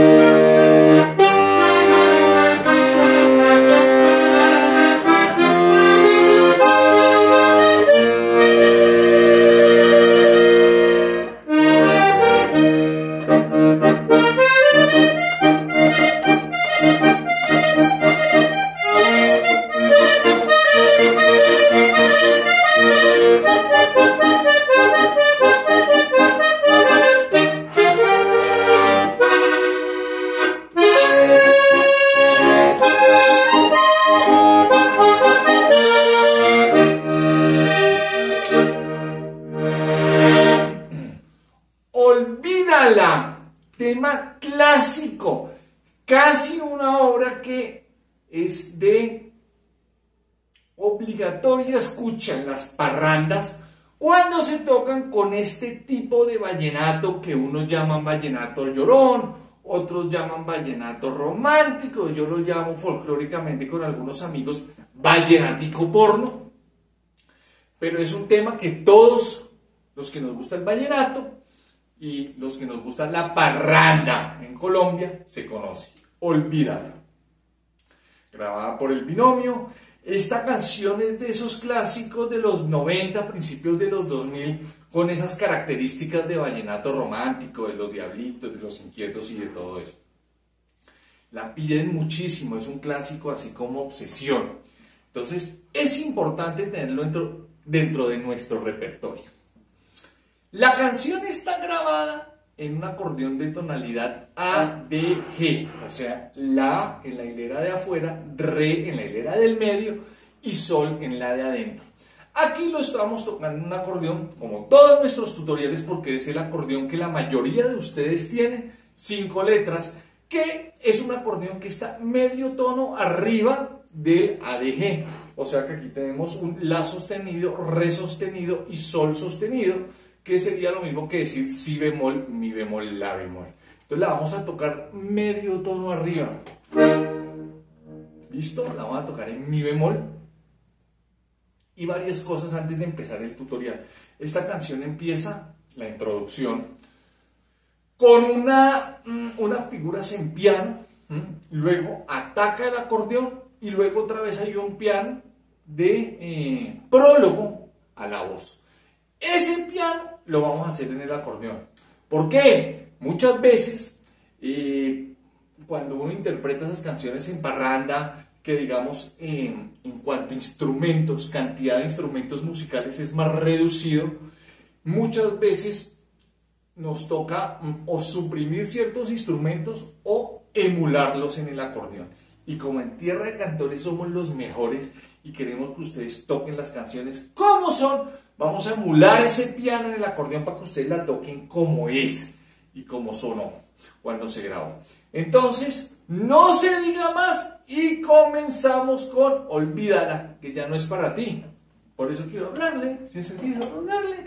you. Tema clásico, casi una obra que es de obligatoria escucha en las parrandas cuando se tocan con este tipo de vallenato que unos llaman vallenato llorón, otros llaman vallenato romántico, yo lo llamo folclóricamente con algunos amigos vallenático porno, pero es un tema que todos los que nos gusta el vallenato y los que nos gusta la parranda en Colombia se conoce. Olvídalo. Grabada por el binomio. Esta canción es de esos clásicos de los 90, principios de los 2000, con esas características de vallenato romántico, de los diablitos, de los inquietos y de todo eso. La piden muchísimo, es un clásico así como obsesión. Entonces es importante tenerlo dentro, dentro de nuestro repertorio. La canción está grabada en un acordeón de tonalidad A, D, G, o sea, La en la hilera de afuera, Re en la hilera del medio y Sol en la de adentro. Aquí lo estamos tocando en un acordeón, como todos nuestros tutoriales, porque es el acordeón que la mayoría de ustedes tienen, cinco letras, que es un acordeón que está medio tono arriba del ADG. O sea que aquí tenemos un La sostenido, Re sostenido y Sol sostenido que sería lo mismo que decir si bemol, mi bemol, la bemol. Entonces la vamos a tocar medio tono arriba. ¿Listo? La vamos a tocar en mi bemol. Y varias cosas antes de empezar el tutorial. Esta canción empieza, la introducción, con una, mm, unas figuras en piano, luego ataca el acordeón y luego otra vez hay un piano de eh, prólogo a la voz. Ese piano lo vamos a hacer en el acordeón. ¿Por qué? Muchas veces, eh, cuando uno interpreta esas canciones en parranda, que digamos en cuanto a instrumentos, cantidad de instrumentos musicales es más reducido, muchas veces nos toca mm, o suprimir ciertos instrumentos o emularlos en el acordeón. Y como en Tierra de Cantores somos los mejores y queremos que ustedes toquen las canciones como son, Vamos a emular ese piano en el acordeón para que ustedes la toquen como es y como sonó cuando se grabó. Entonces, no se diga más y comenzamos con Olvídala, que ya no es para ti. Por eso quiero hablarle, sin sentido, hablarle.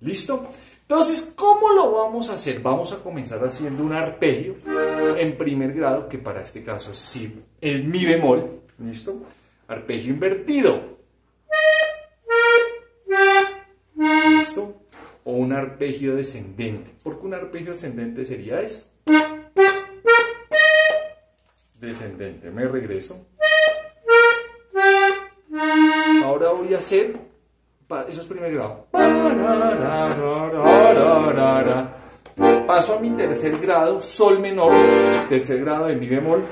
¿Listo? Entonces, ¿cómo lo vamos a hacer? Vamos a comenzar haciendo un arpegio en primer grado, que para este caso es si, es mi bemol, ¿listo? Arpegio invertido. ¿Listo? O un arpegio descendente, porque un arpegio ascendente sería esto. Descendente, me regreso. Ahora voy a hacer eso es primer grado. Paso a mi tercer grado, sol menor, tercer grado de mi bemol.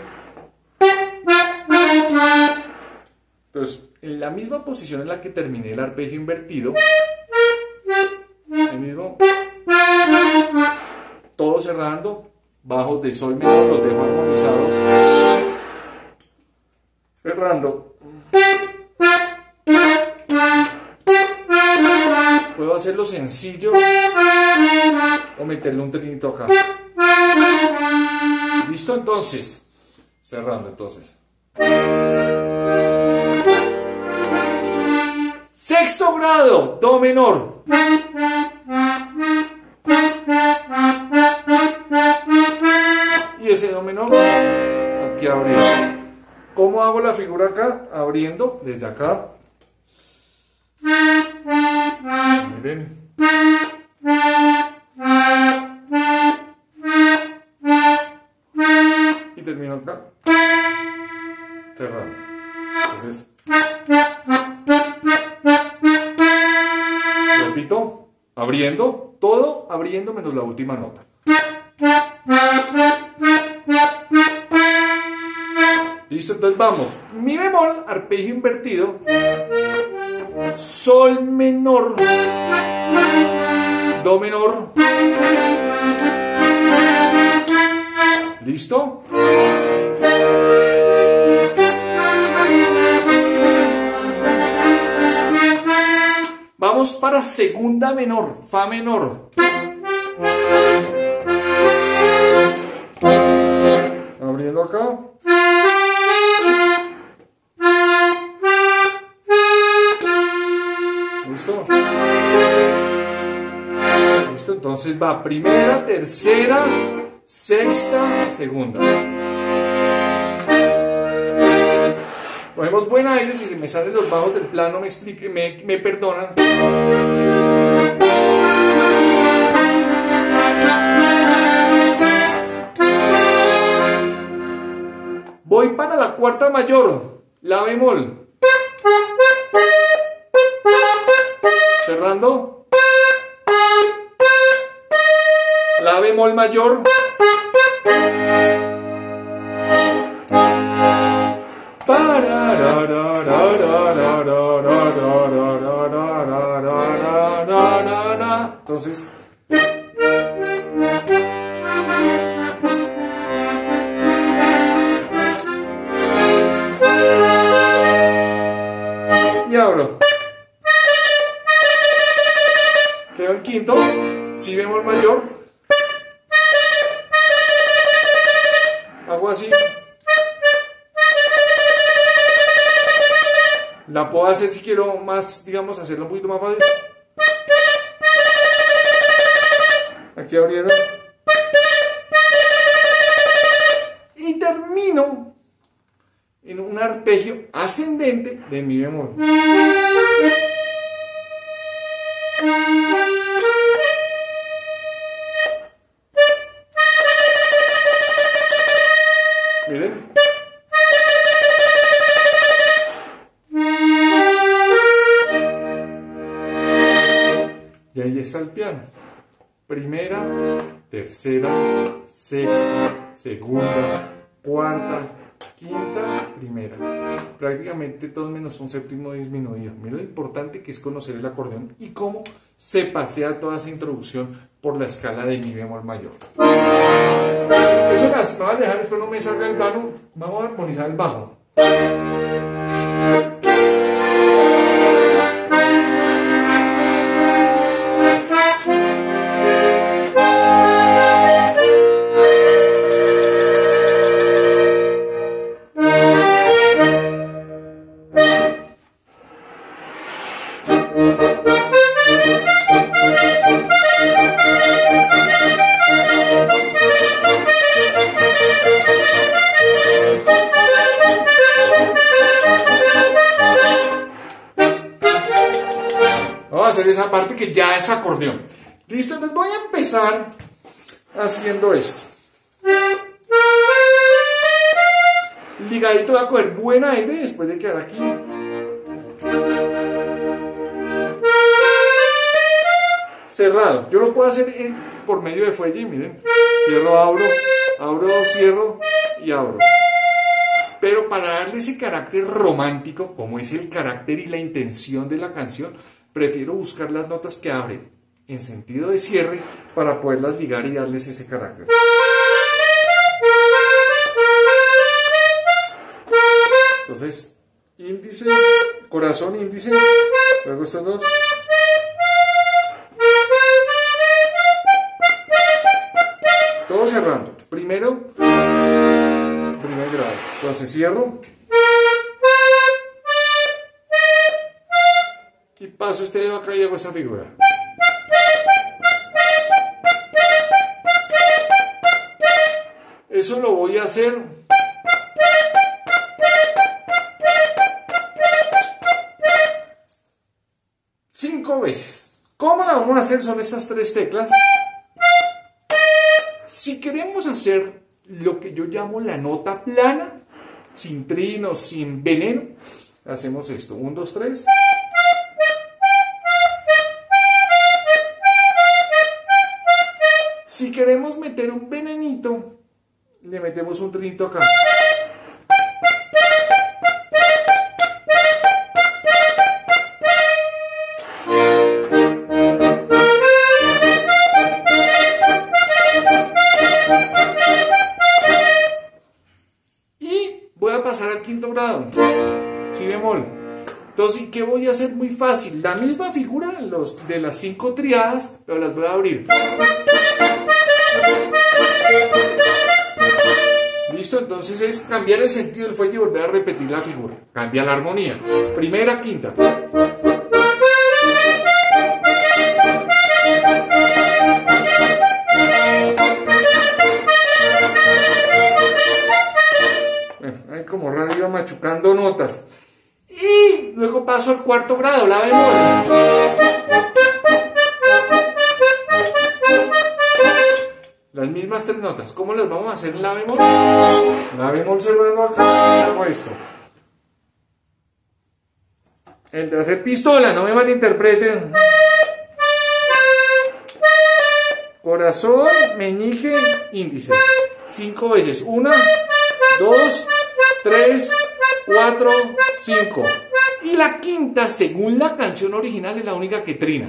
Entonces, en la misma posición en la que terminé el arpegio invertido, el mismo, todo cerrando, bajos de sol menor, los dejo armonizados, cerrando Puedo hacerlo sencillo o meterle un trinito acá. ¿Listo? Entonces, cerrando entonces. Sexto grado, do menor. Y ese do menor, aquí abriendo. ¿Cómo hago la figura acá? Abriendo desde acá. Y termino acá. Cerrando. Entonces. Repito. Abriendo. Todo abriendo menos la última nota. Listo, entonces vamos. Mi bemol, arpegio invertido. Sol menor. Do menor. ¿Listo? Vamos para segunda menor, fa menor. Va primera, tercera, sexta, segunda. Cogemos buen aire, si se me salen los bajos del plano me, explique, me, me perdonan. Voy para la cuarta mayor, la bemol. Cerrando. Bemol mayor. Entonces. La puedo hacer si quiero más, digamos, hacerlo un poquito más fácil. Aquí abriendo. Y termino en un arpegio ascendente de mi bemol. al piano. Primera, tercera, sexta, segunda, cuarta, quinta, primera. Prácticamente todos menos un séptimo disminuido. Mira lo importante que es conocer el acordeón y cómo se pasea toda esa introducción por la escala de mi bemol mayor. Eso más, me voy a dejar, espero no me salga el bajo. Vamos a armonizar el bajo. Ya es acordeón. Listo, entonces voy a empezar haciendo esto. Ligadito voy a coger buen aire después de quedar aquí. Cerrado. Yo lo puedo hacer por medio de fuelle, miren. Cierro, abro, abro, cierro y abro. Pero para darle ese carácter romántico, como es el carácter y la intención de la canción, prefiero buscar las notas que abren en sentido de cierre para poderlas ligar y darles ese carácter. Entonces, índice, corazón, índice, luego estos dos. Todo cerrando. Primero, primer grado. Entonces cierro. Y paso este acá hago esa figura. Eso lo voy a hacer cinco veces. ¿Cómo la vamos a hacer? Son estas tres teclas. Si queremos hacer lo que yo llamo la nota plana, sin trinos, sin veneno, hacemos esto. Un, dos, tres. Si queremos meter un venenito, le metemos un trinito acá. Y voy a pasar al quinto grado. Si bemol. Entonces, ¿qué voy a hacer? Muy fácil. La misma figura los, de las cinco triadas, pero las voy a abrir. ¿Listo? Entonces es cambiar el sentido del fuelle y volver a repetir la figura. Cambia la armonía. Primera, quinta. Ahí como radio machucando notas. Y luego paso al cuarto grado, la bemol. Notas. ¿Cómo las vamos a hacer la bemol? La bemol se lo acá, hago esto. El de hacer pistola, no me malinterpreten. Corazón, meñique, índice. Cinco veces. Una, dos, tres, cuatro, cinco. Y la quinta, según la canción original, es la única que trina.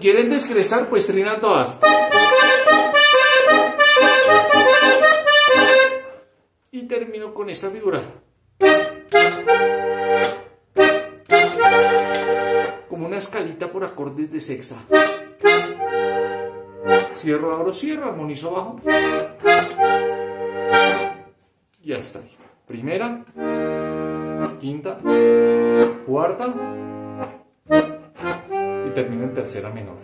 Quieren descrezar, pues trinan todas. Y termino con esta figura. Como una escalita por acordes de sexta. Cierro, abro, cierro, armonizo bajo. Ya está. Primera, quinta, cuarta y termino en tercera menor.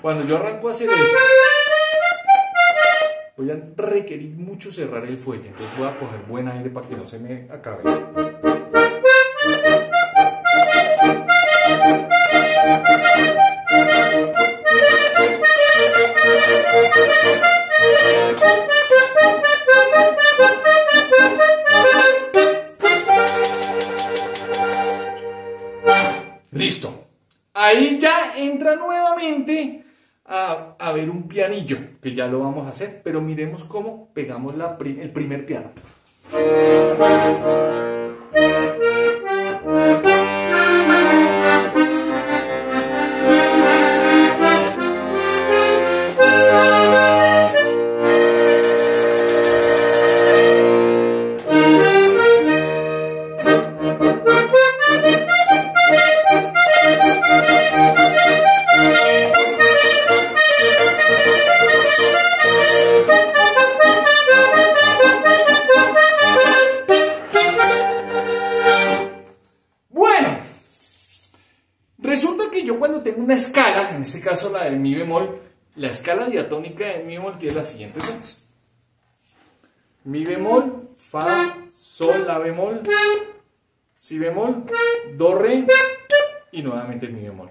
Cuando yo arranco a hacer eso, voy a requerir mucho cerrar el fuelle, entonces voy a coger buen aire para que no se me acabe. Hacer, pero miremos cómo pegamos la, el primer piano. Una escala, en este caso la de mi bemol, la escala diatónica de mi bemol tiene las siguientes notas. Mi bemol, fa, sol, la bemol, si bemol, do, re y nuevamente mi bemol.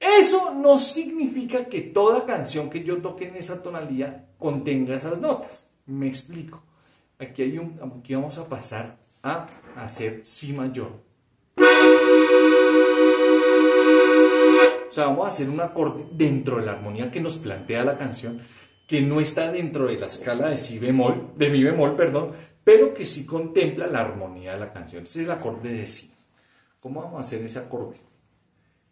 Eso no significa que toda canción que yo toque en esa tonalidad contenga esas notas. Me explico. Aquí, hay un, aquí vamos a pasar a hacer si mayor. O sea, vamos a hacer un acorde dentro de la armonía que nos plantea la canción, que no está dentro de la escala de si bemol, de mi bemol, perdón, pero que sí contempla la armonía de la canción. Ese es el acorde de si. ¿Cómo vamos a hacer ese acorde?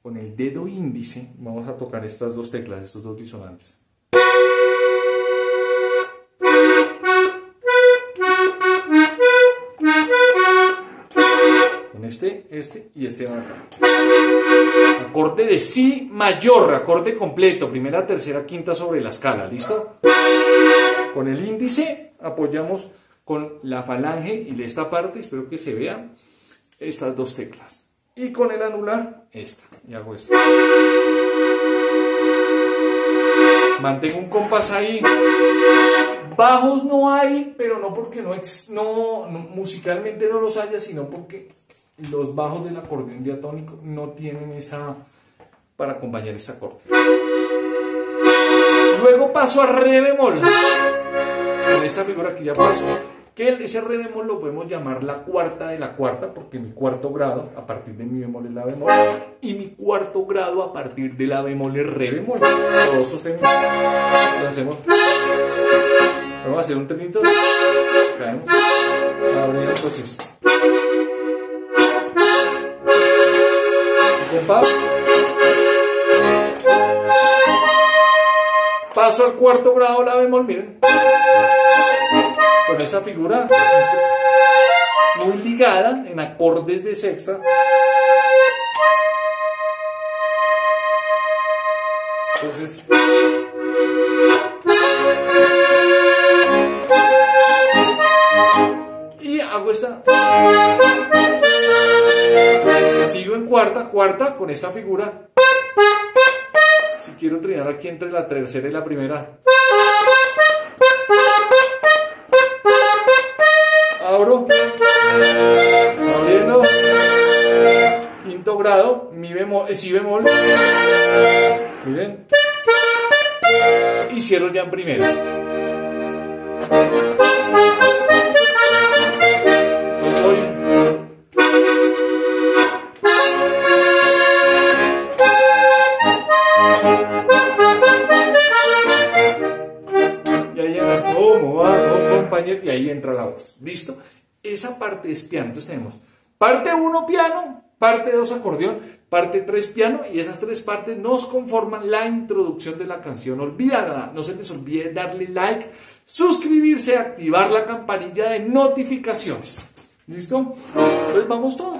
Con el dedo índice vamos a tocar estas dos teclas, estos dos disonantes. Este, este y este van acá. Acorde de Si mayor, acorde completo, primera, tercera, quinta sobre la escala, ¿listo? Con el índice apoyamos con la falange y de esta parte, espero que se vean, estas dos teclas. Y con el anular, esta. Y hago esto. Mantengo un compás ahí. Bajos no hay, pero no porque no, no, musicalmente no los haya, sino porque los bajos del acordeón diatónico no tienen esa para acompañar ese acorde. Luego paso a re bemol. Con esta figura que ya paso que ese re bemol lo podemos llamar la cuarta de la cuarta, porque mi cuarto grado a partir de mi bemol es la bemol, y mi cuarto grado a partir de la bemol es re bemol. Todos sostenemos. Lo hacemos. Vamos a hacer un trinito. Caemos. Abre entonces. Paso al cuarto grado la bemol, miren con esa figura muy ligada en acordes de sexta. Entonces, y hago esta. Sigo en cuarta, cuarta con esta figura. Si quiero trinar aquí entre la tercera y la primera. abro, abriendo, quinto grado, mi bemol, eh, si bemol, miren, y cierro ya en primera. Parte es piano. Entonces tenemos parte 1 piano, parte 2 acordeón, parte 3 piano y esas tres partes nos conforman la introducción de la canción. Olvídala, no se les olvide darle like, suscribirse, activar la campanilla de notificaciones. ¿Listo? Entonces vamos todos.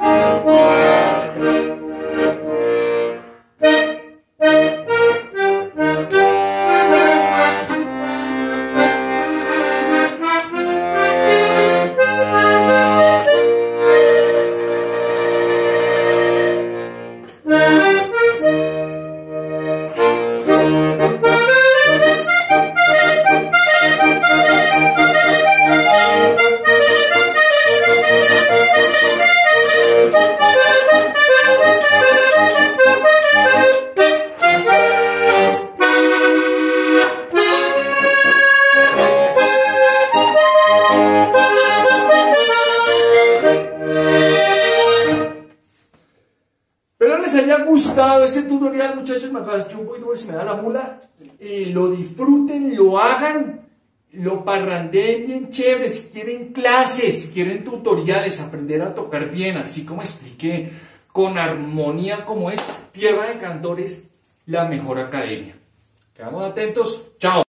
Tutorial, muchachos, me agacho un poquito se me da la mula. Lo disfruten, lo hagan, lo parrandeen bien chévere. Si quieren clases, si quieren tutoriales, aprender a tocar bien, así como expliqué, con armonía como es, Tierra de Cantores, la mejor academia. Quedamos atentos. Chao.